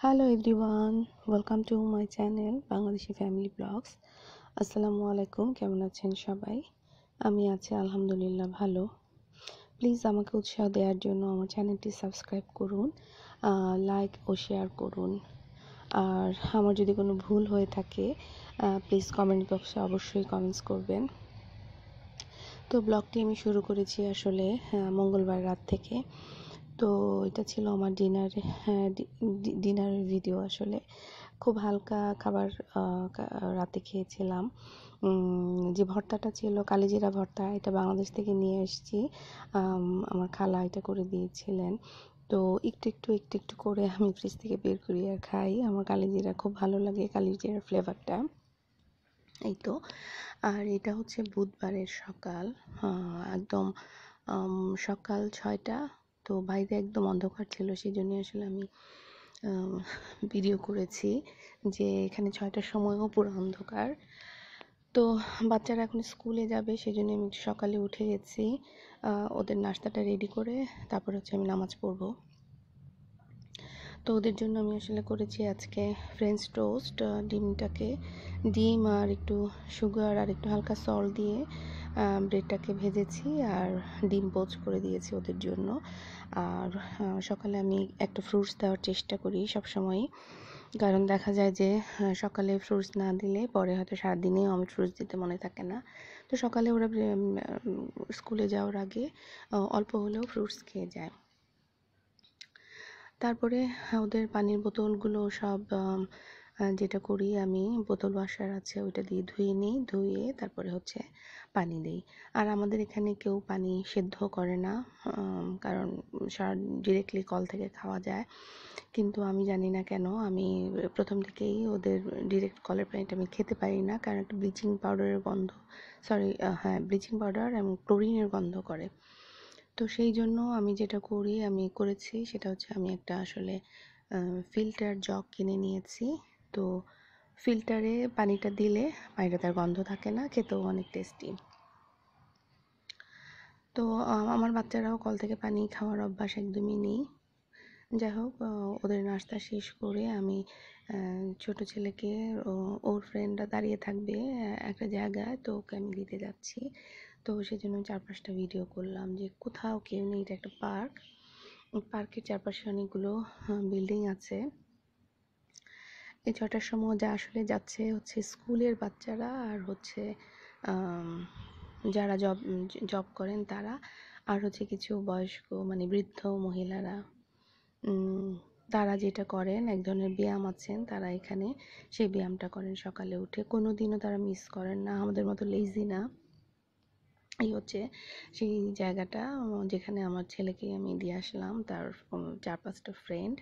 Hello everyone welcome to my channel Bangladeshi family vlogs আসসালামু আলাইকুম কেমন আছেন সবাই আমি আছি আলহামদুলিল্লাহ ভালো প্লিজ আমাকে উৎসাহ দেওয়ার জন্য আমার চ্যানেলটি সাবস্ক্রাইব করুন লাইক ও শেয়ার করুন আর আমার যদি কোনো ভুল হয়ে থাকে প্লিজ কমেন্ট বক্সে অবশ্যই কমেন্টস করবেন তো ব্লগটি আমি শুরু করেছি আসলে মঙ্গলবার রাত থেকে। তো এটা ছিল আমার ডিনার ডিনারের ভিডিও আসলে। খুব হালকা খাবার রাতে খেয়েছিলাম। যে ভর্তাটা ছিল, কালিজিরা ভর্তা, এটা বাংলাদেশ থেকে নিয়ে এসেছি। আমার খালা এটা করে দিয়েছিলেন। তো একটু একটু একটু একটু করে আমি ফ্রিজ থেকে বের করি আর খাই। আমার কালিজিরা খুব ভালো লাগে কালিজিরার ফ্লেভারটা এই তো। আর এটা হচ্ছে বুধবারের সকাল একদম সকাল ছয়টা। তো বাইরে একদম অন্ধকার ছিল সেই জন্য আসলে আমি ভিডিও করেছি যে এখানে ছয়টার সময়ও পুরো অন্ধকার। তো বাচ্চারা এখন স্কুলে যাবে সেই জন্য আমি সকালে উঠে গেছি। ওদের নাস্তাটা রেডি করে তারপর হচ্ছে আমি নামাজ পড়ব। তো ওদের জন্য আমি আসলে করেছি আজকে ফ্রেঞ্চ টোস্ট ডিমটাকে ডিম আর একটু সুগার আর একটু হালকা সল্ট দিয়ে ব্রেডটাকে ভেজেছি আর ডিম পোচ করে দিয়েছি ওদের জন্য। আর সকালে আমি একটা ফ্রুটস দেওয়ার চেষ্টা করি সবসময়ই। কারণ দেখা যায় যে সকালে ফ্রুটস না দিলে পরে হয়তো সারাদিনেও আমি ফ্রুটস দিতে মনে থাকে না। তো সকালে ওরা স্কুলে যাওয়ার আগে অল্প হলেও ফ্রুটস খেয়ে যায়। তারপরে ওদের পানির বোতলগুলো সব যেটা করি আমি, বোতল ওয়াশার আছে ওইটা দিয়ে ধুয়ে নিই, ধুয়ে তারপরে হচ্ছে পানি দিই। আর আমাদের এখানে কেউ পানি সেদ্ধ করে না কারণ ডিরেক্টলি কল থেকে খাওয়া যায়। কিন্তু আমি জানি না কেন, আমি প্রথম থেকেই ওদের ডিরেক্ট কলের পানিটা আমি খেতে পারি না, কারণ একটা ব্লিচিং পাউডারের গন্ধ সরি হ্যাঁ ব্লিচিং পাউডার এবং ক্লোরিনের গন্ধ করে। তো সেই জন্য আমি যেটা করি, আমি করেছি, সেটা হচ্ছে আমি একটা আসলে ফিল্টার জগ কিনে নিয়েছি। তো ফিল্টারে পানিটা দিলে পানিটা তার গন্ধ থাকে না, খেতেও অনেক টেস্টি তো আমার বাচ্চারাও কল থেকে পানি খাওয়ার অভ্যাস একদমই নেই। যাই হোক ওদের নাস্তা শেষ করে আমি ছোট ছেলেকে ওর ফ্রেন্ডরা দাঁড়িয়ে থাকবে একটা জায়গায়, তো ওকে আমি দিতে যাচ্ছি। তো সেই জন্য চার পাঁচটা ভিডিও করলাম যে কোথাও কেউ নেই, এটা একটা পার্ক পার্কের চারপাশে অনেকগুলো বিল্ডিং আছে। এই ছটার সময় যা আসলে যাচ্ছে হচ্ছে স্কুলের বাচ্চারা আর হচ্ছে যারা জব জব করেন তারা আর হচ্ছে কিছু বয়স্ক মানে বৃদ্ধ মহিলারা। তারা যেটা করেন, এক ধরনের ব্যায়াম আছেন, তারা এখানে সেই ব্যায়ামটা করেন সকালে উঠে। কোনো দিনও তারা মিস করেন না, আমাদের মতো লেজি না। এই হচ্ছে সেই জায়গাটা, যেখানে আমার ছেলেকে আমি দিয়ে আসলাম, তার চার পাঁচটা ফ্রেন্ড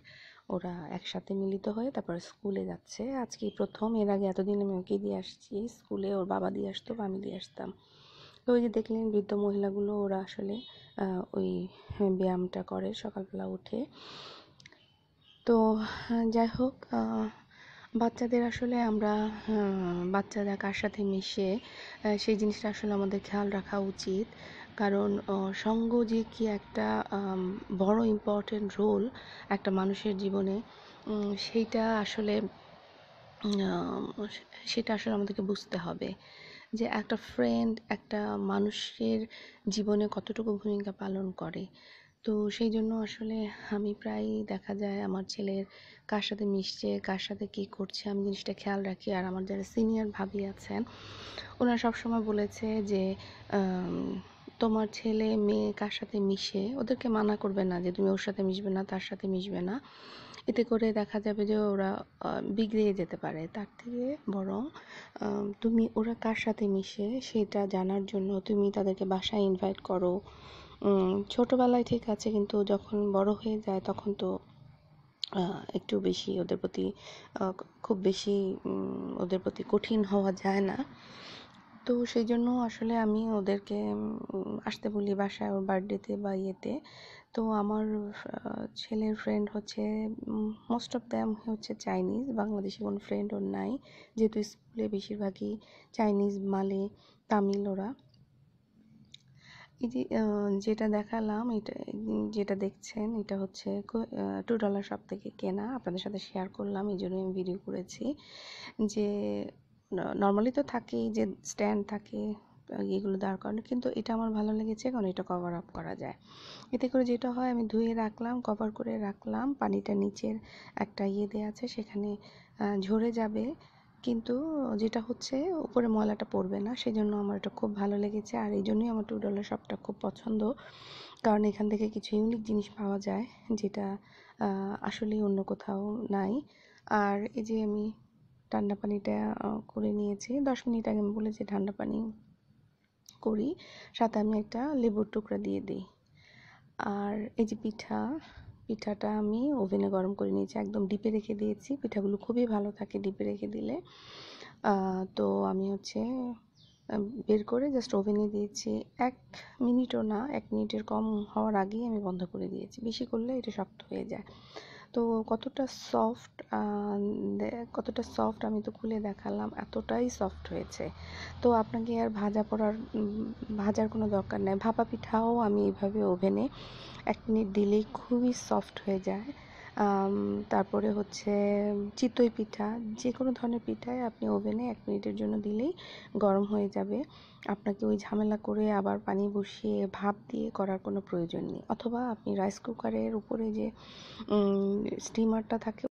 ওরা একসাথে মিলিত হয়ে তারপর স্কুলে যাচ্ছে। আজকে প্রথম, এর আগে এতদিন আমি ওকে দিয়ে আসছি। স্কুলে ওর বাবা দিয়ে আসতো বা আমি দিয়ে আসতাম। তো ওই যে দেখলেন বৃদ্ধ মহিলাগুলো, ওরা আসলে ওই ব্যায়ামটা করে সকালবেলা উঠে। তো যাই হোক বাচ্চাদের আসলে আমরা বাচ্চারা কার সাথে মিশে সেই জিনিসটা আসলে আমাদের খেয়াল রাখা উচিত। কারণ সঙ্গ যে কি একটা বড় ইম্পর্টেন্ট রোল একটা মানুষের জীবনে সেইটা আসলে সেটা আসলে আমাদেরকে বুঝতে হবে যে একটা ফ্রেন্ড একটা মানুষের জীবনে কতটুকু ভূমিকা পালন করে। তো সেই জন্য আসলে আমি প্রায়ই দেখা যায় আমার ছেলের কার সাথে মিশছে, কার সাথে কী করছে, আমি জিনিসটা খেয়াল রাখি। আর আমার যারা সিনিয়র ভাবি আছেন, ওনারা সবসময় বলেছে যে তোমার ছেলে, মেয়ে কার সাথে মিশে, ওদেরকে মানা করবে না যে তুমি ওর সাথে মিশবে না, তার সাথে মিশবে না। এতে করে দেখা যাবে যে ওরা বিগড়ে যেতে পারে। তার থেকে বরং তুমি ওরা কার সাথে মিশে সেটা জানার জন্য তুমি তাদেরকে বাসায় ইনভাইট করো। ছোটোবেলায় ঠিক আছে, কিন্তু যখন বড় হয়ে যায় তখন তো একটু বেশি ওদের প্রতি খুব বেশি ওদের প্রতি কঠিন হওয়া যায় না। তো সেই জন্য আসলে আমি ওদেরকে আসতে বলি বাসায় ওর বার্থডেতে বা ইয়েতে। তো আমার ছেলের ফ্রেন্ড হচ্ছে মোস্ট অফ দ্যাম হচ্ছে চাইনিজ বাংলাদেশি কোনো ফ্রেন্ড ওর নাই। যেহেতু স্কুলে বেশিরভাগই চাইনিজ মালে, তামিল ওরা। এই যে যেটা দেখালাম, এটা, যেটা দেখছেন, এটা হচ্ছে টু ডলার শপ থেকে কেনা। আপনাদের সাথে শেয়ার করলাম, এই জন্য আমি ভিডিও করেছি। যে নর্মালি তো থাকেই যে স্ট্যান্ড থাকে এগুলো দাঁড় করানো কিন্তু এটা আমার ভালো লেগেছে, কারণ এটা কভার আপ করা যায়। এতে করে যেটা হয়, আমি ধুয়ে রাখলাম কভার করে রাখলাম, পানিটা নিচের একটা ইয়ে দেওয়া আছে, সেখানে ঝরে যাবে। কিন্তু যেটা হচ্ছে, উপরে ময়লাটা পড়বে না সেই জন্য আমার এটা খুব ভালো লেগেছে। আর এই জন্যই আমার টু শপটা খুব পছন্দ। কারণ এখান থেকে কিছু ইউনিক জিনিস পাওয়া যায়, যেটা আসলেই অন্য কোথাও নাই। আর এই যে আমি ঠান্ডা পানিটা করে নিয়েছি। দশ মিনিট আগে আমি বলেছি ঠান্ডা পানি করি। সাথে আমি একটা লেবুর টুকরা দিয়ে দিই। আর এই যে পিঠা, পিঠাটা আমি ওভেনে গরম করে নিয়েছি। একদম ডিপে রেখে দিয়েছি। পিঠাগুলো খুবই ভালো থাকে ডিপে রেখে দিলে। তো আমি হচ্ছে বের করে জাস্ট ওভেনে দিয়েছি। এক মিনিটও না, এক মিনিটের কম হওয়ার আগেই আমি বন্ধ করে দিয়েছি। বেশি করলে এটা শক্ত হয়ে যায়। তো কতটা সফট কতটা সফট আমি তো খুলে দেখালাম, এতটাই সফট হয়েছে। তো আপনাকে আর ভাজা পড়ার ভাজার কোনো দরকার নাই। ভাপা পিঠাও আমি এইভাবে ওভেনে এক মিনিট দিলেই খুবই সফট হয়ে যায়। তারপরে হচ্ছে চিতই পিঠা যে কোনো ধরনের পিঠায় আপনি ওভেনে এক মিনিটের জন্য দিলেই গরম হয়ে যাবে। আপনাকে ওই ঝামেলা করে আবার পানি বসিয়ে ভাপ দিয়ে করার কোনো প্রয়োজন নেই। অথবা আপনি রাইস কুকারের উপরে যে স্টিমারটা থাকে